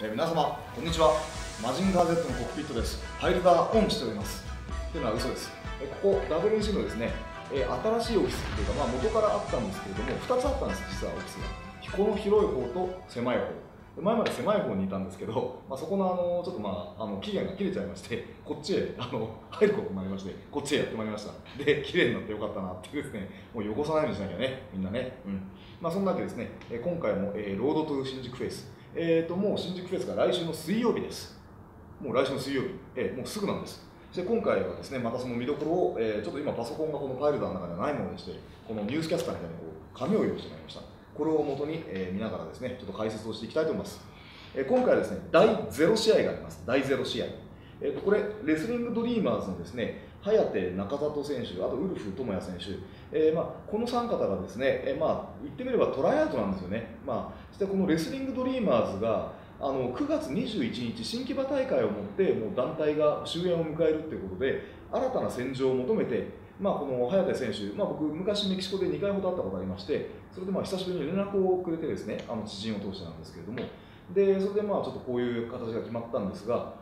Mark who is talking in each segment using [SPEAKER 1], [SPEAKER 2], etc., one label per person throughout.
[SPEAKER 1] え皆様こんにちは。マジンガー Z のコックピットです。ファイルがオンしております。というのは嘘です。えここ WNC のですね、え新しいオフィスというか、まあ、元からあったんですけれども2つあったんです実はオフィスが。この広い方と狭い方。前まで狭い方にいたんですけど、まあ、そこのあのちょっとまああの期限が切れちゃいましてこっちへあの入ることになりましてこっちへやってまいりました。で綺麗になってよかったなっていうですねもう汚さないようにしなきゃねみんなね。うん。まあそんなわけですね今回も、えーロードトゥ新宿フェイス。えーともう新宿フェスが来週の水曜日です。もう来週の水曜日、えーもうすぐなんです。そして今回はですねまたその見どころを、えーちょっと今パソコンがこのファイルダーの中にはないものでしてこのニュースキャスターみたいにこう紙を用意してまいりました。これを元に、えー見ながらですねちょっと解説をしていきたいと思います。えー今回はですね第0試合があります。第0試合、えー、とこれレスリングドリーマーズのですね颯中里選手あとウルフ智也選手、えーまあ、この3方がですね、えーまあ、言ってみればトライアウトなんですよね、まあ、そしてこのレスリングドリーマーズがあの9月21日新木場大会をもってもう団体が終焉を迎えるということで新たな戦場を求めて、まあ、この颯選手、まあ、僕昔メキシコで2回ほど会ったことがありましてそれでまあ久しぶりに連絡をくれてですねあの知人を通してなんですけれども。でそれでまあちょっとこういう形が決まったんですが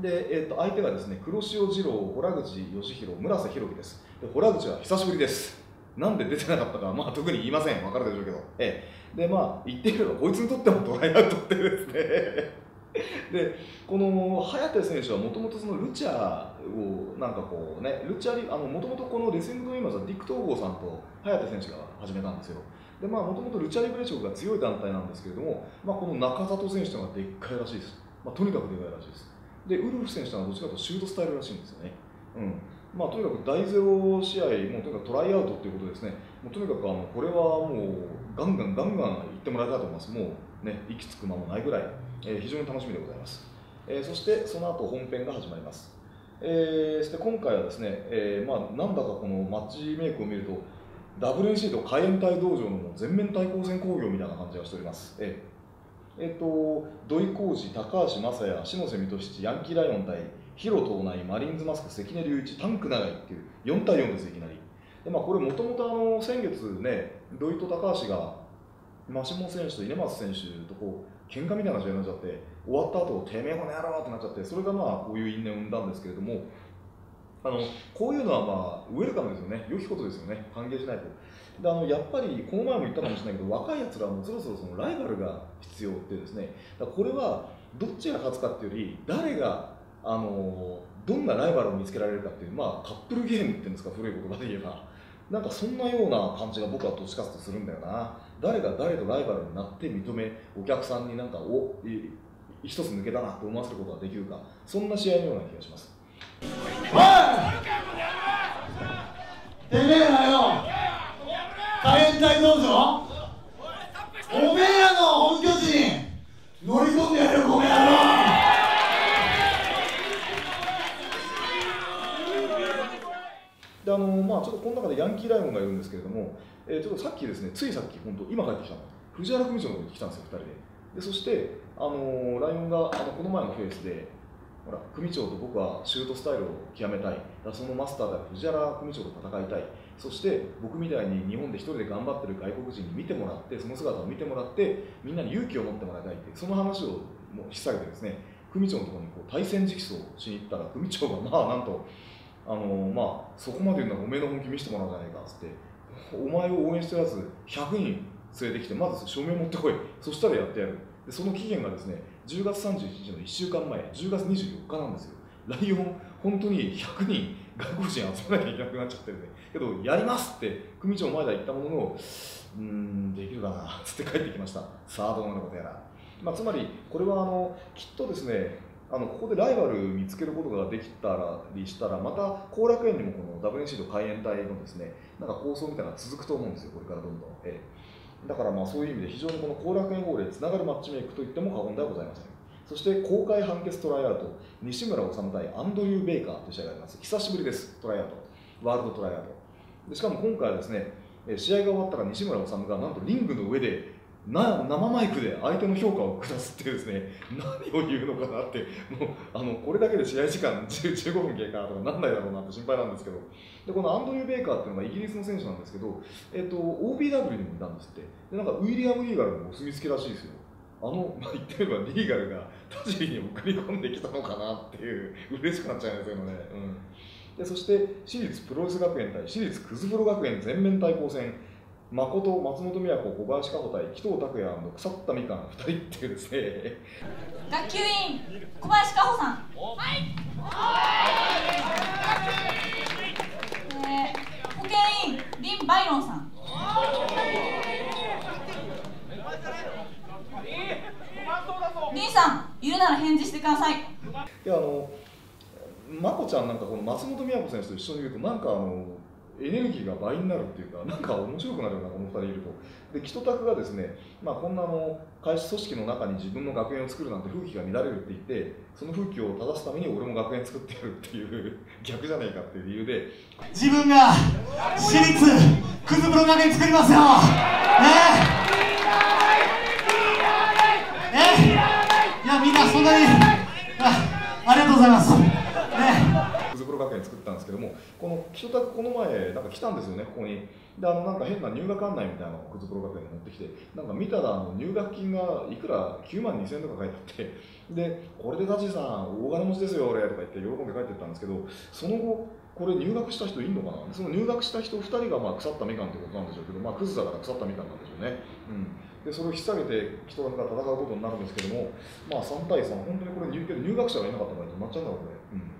[SPEAKER 1] で、えー、と相手がですね黒潮二郎洞口義弘村瀬弘樹です。で洞口は久しぶりです。なんで出てなかったか、まあ、特に言いません。分かるでしょうけど、ええ、でまあ言ってみればこいつにとってもトライアウトってですね。でこの颯選手はもともとそのルチャをなんかこうねルチャリあのもともとこのレスリングドリーマーズはディック・トーゴーさんと颯選手が始めたんですよ。でまあもともとルチャリブレ色が強い団体なんですけれども、まあ、この中里選手というのがでっかいらしいです、まあ、とにかくでかいらしいです。でウルフ選手はどっちかというとシュートスタイルらしいんですよねうんまあ、とにかく第ゼロ試合、もうとにかくトライアウトということですね、もうとにかくあのこれはもうガンガンガンガン行ってもらいたいと思います、もうね、息つく間もないぐらい、えー非常に楽しみでございます。えーそしてその後本編が始まります。えーそして今回はですね、えーまあ、なんだかこのマッチメイクを見ると、WNC と海援隊道場の全面対抗戦工業みたいな感じがしております。えーえっ、と土井浩二、高橋正也、篠瀬水戸七、ヤンキーライオン対広東内、マリンズマスク、関根隆一、タンク長いっていう4対4です、いきなり。でまあ、これもともと先月ね、土井と高橋が、マシモ選手と稲松選手とこう喧嘩みたいな試合になっちゃって、終わった後てめえこの野郎ってなっちゃって、それがまあこういう因縁を生んだんですけれども、あのこういうのはまあウェルカムですよね、良きことですよね、歓迎しないと。であのやっぱりこの前も言ったかもしれないけど、若いやつらはもそろそろそのライバルが必要ってですね、だこれはどっちが勝つかっていうより、誰があのどんなライバルを見つけられるかっていう、まあ、カップルゲームっていうんですか、古い言葉で言えば。なんかそんなような感じが僕はどっちかとするんだよな。誰が誰とライバルになって認め、お客さんになんかおい一つ抜けたなと思わせることができるか、そんな試合のような気がします。
[SPEAKER 2] てめえらよ火炎隊道場おめえらの本拠地に乗り込んでやるこの野郎
[SPEAKER 1] であのまあ、ちょっとこの中でヤンキーライオンがいるんですけれども、えーちょっとさっきですね、ついさっき、本当、今帰ってきたの、藤原組長のところに来たんですよ、2人で。でそして、あのライオンがあのこの前のフェイスで、ほら、組長と僕はシュートスタイルを極めたい、だそのマスターである藤原組長と戦いたい、そして僕みたいに日本で一人で頑張ってる外国人に見てもらって、その姿を見てもらって、みんなに勇気を持ってもらいたいって、その話をもう引っ提げてですね、組長のところにこう対戦直訴しに行ったら、組長がまあなんと、あのまあ、そこまで言うならおめえの本気見せてもらおうじゃないかっつってお前を応援してるやつ100人連れてきてまず署名持ってこい。そしたらやってやる。でその期限がですね10月31日の1週間前10月24日なんですよ。ライオン本当に100人外国人集めなきゃいけなくなっちゃってるねけどやりますって組長前田言ったもののうんできるかなっつって帰ってきました。さあどうなることやら、まあ、つまりこれはあのきっとですねあのここでライバル見つけることができたりしたらまた後楽園にもこの WNC と海援隊のですねなんか構想みたいなのが続くと思うんですよこれからどんどん、ええ。だからまあそういう意味で非常にこの後楽園号でつながるマッチメイクといっても過言ではございません。そして公開判決トライアウト西村治対アンドリュー・ベイカーという試合があります。久しぶりですトライアウト。ワールドトライアウト。でしかも今回はですね試合が終わったら西村治がなんとリングの上でな生マイクで相手の評価を下すっていうですね 何を言うのかなってもうあのこれだけで試合時間15分経過とかなんないだろうなって心配なんですけど。でこのアンドリュー・ベイカーっていうのがイギリスの選手なんですけど、えっと OBW にもいたんですって。でなんかウィリアム・リーガルのお墨付きらしいですよ。あの、まあ、言ってみればリーガルが田尻に送り込んできたのかなっていう嬉しくなっちゃいますよね、うん、でそして私立プロレス学園対私立クズプロ学園全面対抗戦。誠松本美和子小林加穂対紀藤拓也腐ったみかん2人っていうですね
[SPEAKER 3] 学級委員小林加穂さん。はい、えー、保健委員林バイロンさん。林さんいるなら返事してください。い
[SPEAKER 1] やあのまこちゃんなんかこの松本美和子選手と一緒にいるとなんかあのエネルギーが倍になるっていうか、なんか面白くなるような、この2人いると。で、キトタクがですね、まあ、こんなの会社組織の中に自分の学園を作るなんて風紀が乱れるって言って、その風紀を正すために俺も学園作ってやるっていう 逆じゃないかっていう理由で。
[SPEAKER 2] 自分が私立クズプロ学園作りますよねええいやみんなそんなにあありがとうございます
[SPEAKER 1] 作ったんですけども、この木戸この前、なんか来たんですよね、ここに。で、あのなんか変な入学案内みたいなのをクズプロ学園に持ってきて、なんか見たらあの入学金がいくら9万2000円とか書いてあって、で、これでタチさん、大金持ちですよ、俺とか言って喜んで帰ってったんですけど、その後、これ入学した人いんのかな？その入学した人2人がまあ腐ったみかんってことなんでしょうけど、まあ、クズだから腐ったみかんなんでしょうね。うんでそれを引っ提げて人が戦うことになるんですけども、まあ、3対3、本当にこれ入学者がいなかった場合になっちゃうんだろう、これ。うん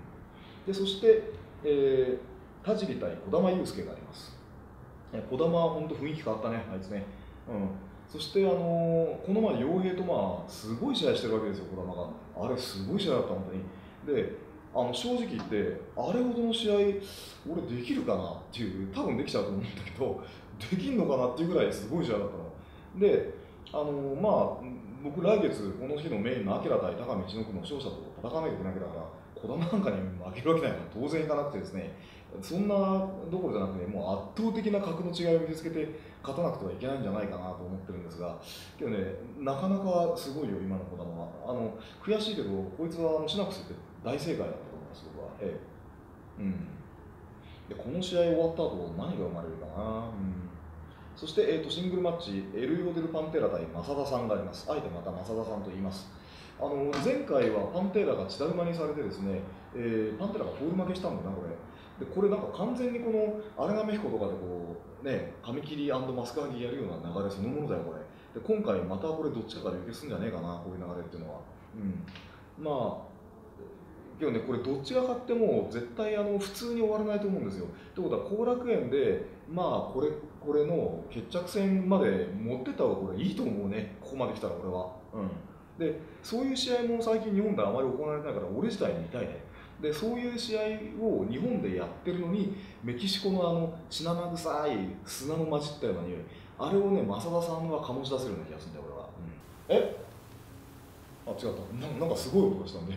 [SPEAKER 1] でそして、えー、田尻対児玉悠介があります。児玉は本当雰囲気変わったねあいつね、うん、そして、あのー、この前傭兵とまあすごい試合してるわけですよ児玉が。あれすごい試合だった本当に。であの正直言ってあれほどの試合俺できるかなっていう多分できちゃうと思うんだけどできんのかなっていうぐらいすごい試合だったの。であの、まあ僕来月この日のメインの明対高道の区の勝者と戦わなきゃいけないわけだから児玉なんかに負けるわけないのは当然いかなくてですねそんなどころじゃなくてもう圧倒的な格の違いを見つけて勝たなくてはいけないんじゃないかなと思ってるんですがけどねなかなかすごいよ今の児玉は。あの悔しいけどこいつはあのシナプスって大正解だったと思います僕は。ええ。うん。でこの試合終わった後何が生まれるかな。うん。そして、えーと、シングルマッチエルヨデル・パンテラ対正田さんがあります。あえてまた正田さんと言います。あの前回はパンテーラが血だるまにされてですね、えー、パンテーラがフォール負けしたんだなこれ。でこれなんか完全にこの荒亀彦とかでこうね髪切りマスカーギやるような流れそのものだよこれ。で今回またこれどっちかから受けすんじゃねえかなこういう流れっていうのは。うん。まあけどねこれどっちが勝っても絶対あの普通に終わらないと思うんですよ。ってことは後楽園でまあこれこれの決着戦まで持ってった方がこれいいと思うねここまで来たら俺は。うん。でそういう試合も最近日本であまり行われてないから俺自体見たいね。でそういう試合を日本でやってるのにメキシコのあの血生臭い砂の混じったような匂いあれをね増田さんは醸し出せるような気がするんだよ俺は、うん、え？あ違った。ななんかすごい音がしたんで。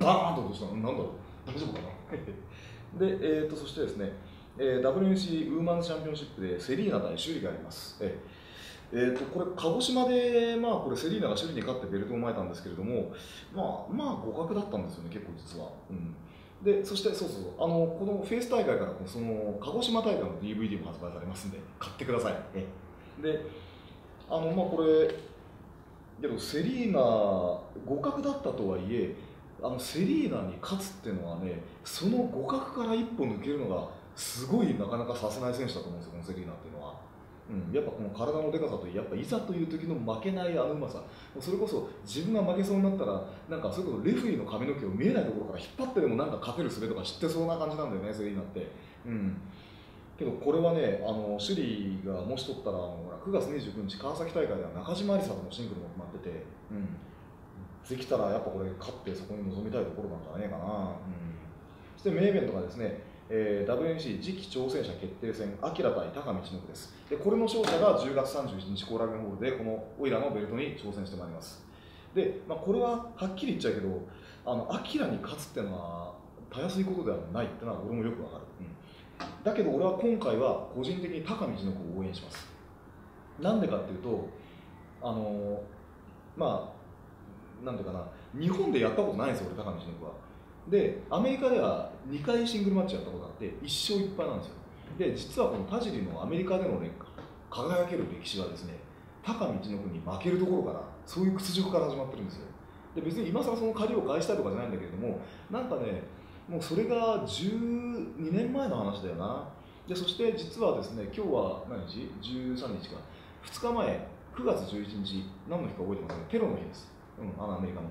[SPEAKER 1] バーンと音したの？なんだろう？大丈夫かな？で、えーと、そしてですね、えー、WNC ウーマンズチャンピオンシップでセリーナ対シュリがあります、えーえーと、これ、鹿児島で、まあ、これセリーナが首里に勝ってベルトを巻いたんですけれども、まあ、まあ、互角だったんですよね、結構実は。うんでそしてそうそうあのこのフェイス大会からその鹿児島大会の DVD も発売されますんで買ってくださいであのまあこれけどセリーナ互角だったとはいえあのセリーナに勝つっていうのはねその互角から一歩抜けるのがすごいなかなかさせない選手だと思うんですよこのセリーナっていうのは。うん、やっぱこの体のでかさとやっぱいざという時の負けないあのうまさ。それこそ自分が負けそうになったらなんかそれこそレフリーの髪の毛を見えないところから引っ張ってでもなんか勝てる術とか知ってそうな感じなんだよねセリーナって。うん。けどこれはね、あの首里がもし取ったらあの9月29日川崎大会では中島有沙とのシングルも決まってて、うん、できたらやっぱこれ勝ってそこに臨みたいところなんじゃないかな、うん、そして名イベントがですねえー、WNC 次期挑戦者決定戦、アキラ対高道の区です。で、これの勝者が10月31日、後楽園ホールで、このオイラのベルトに挑戦してまいります。で、まあ、これははっきり言っちゃうけど、あの、アキラに勝つっていうのは、たやすいことではないっていうのは、俺もよくわかる。うん。だけど、俺は今回は、個人的に高道の区を応援します。なんでかっていうと、あのまあ、なんていうかな、日本でやったことないんですよ、俺、高道の区は。でアメリカでは2回シングルマッチやったことあって1勝1敗なんですよ。で実はこの田尻のアメリカでの、ね、輝ける歴史はですね高道の国に負けるところからそういう屈辱から始まってるんですよ。で別に今更その借りを返したいとかじゃないんだけれどもなんかねもうそれが12年前の話だよな。でそして実はですね今日は何日 ?13 日か。2日前9月11日何の日か覚えてますねテロの日です、うん、あのアメリカの。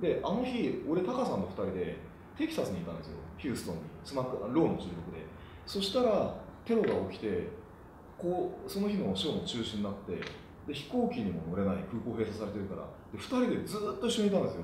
[SPEAKER 1] であの日俺タカさんと2人でテキサスにいたんですよ。ヒューストンにスマックローの収録で。そしたらテロが起きてこうその日のショーの中止になってで飛行機にも乗れない空港閉鎖されてるから。で2人でずっと一緒にいたんですよ。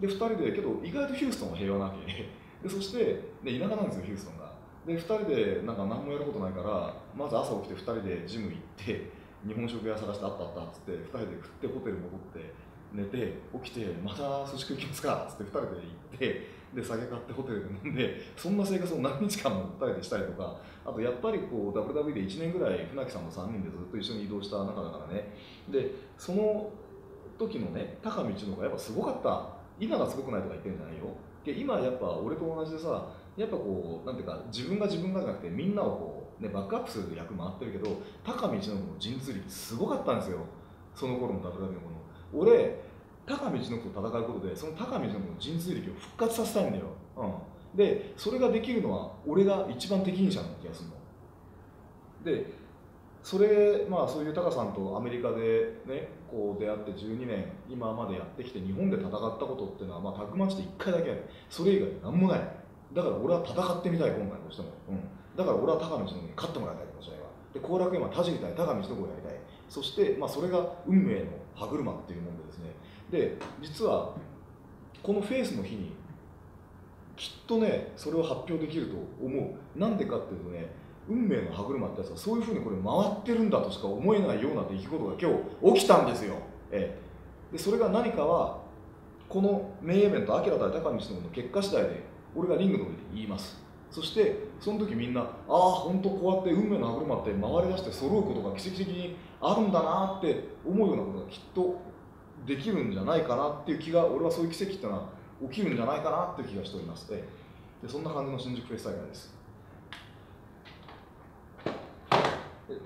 [SPEAKER 1] で2人でけど意外とヒューストンは平和なわけ。でそしてで田舎なんですよヒューストンが。で2人でなんか何もやることないからまず朝起きて2人でジム行って日本食屋探してあったあったっつって2人で食ってホテル戻って寝て起きてまた寿司食い行きますかっつって2人で行ってで酒買ってホテルで飲んでそんな生活を何日間も2人でしたりとかあとやっぱりこう WW で1年ぐらい船木さんと3人でずっと一緒に移動した中だからねでその時のね高道のがやっぱすごかった。今がすごくないとか言ってるんじゃないよ。で今やっぱ俺と同じでさやっぱこうなんていうか自分が自分がじゃなくてみんなをこう、ね、バックアップする役回ってるけど高道の神通力すごかったんですよ。その頃の WW のもの。俺高道の子と戦うことでその高道の子の神通力を復活させたいんだよ、うん、でそれができるのは俺が一番適任者な気がするの。でそれまあそういうタカさんとアメリカでねこう出会って12年今までやってきて日本で戦ったことっていうのはまあタッグマッチで1回だけあるそれ以外何もない。だから俺は戦ってみたい今回どうしても、うん、だから俺は高道の子に勝ってもらいたいこの試合はで後楽園は田尻対高道の子をやりたい。そして、まあ、それが運命の歯車っていうもんでですね。で実はこのフェイスの日にきっとねそれを発表できると思う。なんでかっていうとね運命の歯車ってやつはそういうふうにこれ回ってるんだとしか思えないような出来事が今日起きたんですよ、ええ、でそれが何かはこのメインイベント「アキラ対高道の結果次第で俺がリングの上で言います。そしてその時みんなああ本当こうやって運命の歯車って回り出して揃うことが奇跡的にあるんだなって思うようなことがきっとできるんじゃないかなっていう気が俺はそういう奇跡っていうのは起きるんじゃないかなっていう気がしております。でそんな感じの新宿フェス大会です。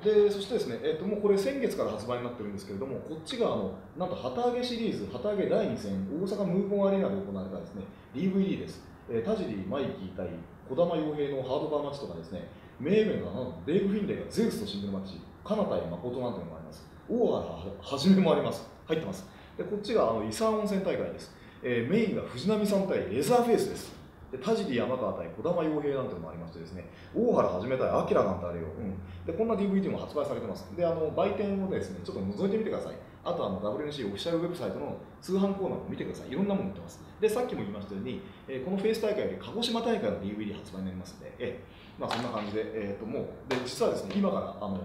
[SPEAKER 1] でそしてですね、えー、ともうこれ先月から発売になってるんですけれどもこっちがあのなんと旗揚げシリーズ旗揚げ第2戦大阪ムーボンアリーナで行われたですね DVD です、えー、田尻マイキー対児玉洋平のハードバーマッチとかですね名イベントはなんデーブ・フィンレイがゼウスとシングルマッチカナ対誠なんていうのもあります。大原はじめもあります。入ってます。でこっちがあの伊佐温泉大会です、えーメインが藤波さん対レザーフェイスです。で田尻山川対児玉洋平なんてのもありましてですね大原はじめ対アキラなんてあれよ、うん、でこんな DVD も発売されてます。であの売店をですねちょっと覗いてみてください。あとあの WNC オフィシャルウェブサイトの通販コーナーも見てください。いろんなもの売ってます。でさっきも言いましたように、えーこのフェイス大会より鹿児島大会の DVD 発売になりますので、えーまあ、そんな感じで,、えー、ともうで実はですね今からあの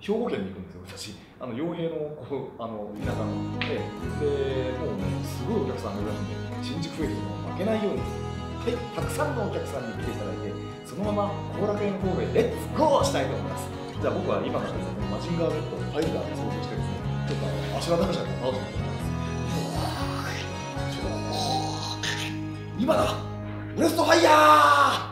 [SPEAKER 1] 兵庫県に行くんですよ私。あの傭兵のこうあの田舎の。ででもうねすごいお客さんがいるらしいんで新宿フェイスにも負けないようにはい、たくさんのお客さんに来ていただいて、そのまま後楽園ホールへレッツゴーしたいと思います。じゃあ僕は今からですね、マジンガー Z ファイターで想像してですね、ちょっとあの、アシュラダンシャーで倒していと思います。今だ。ブレストファイヤー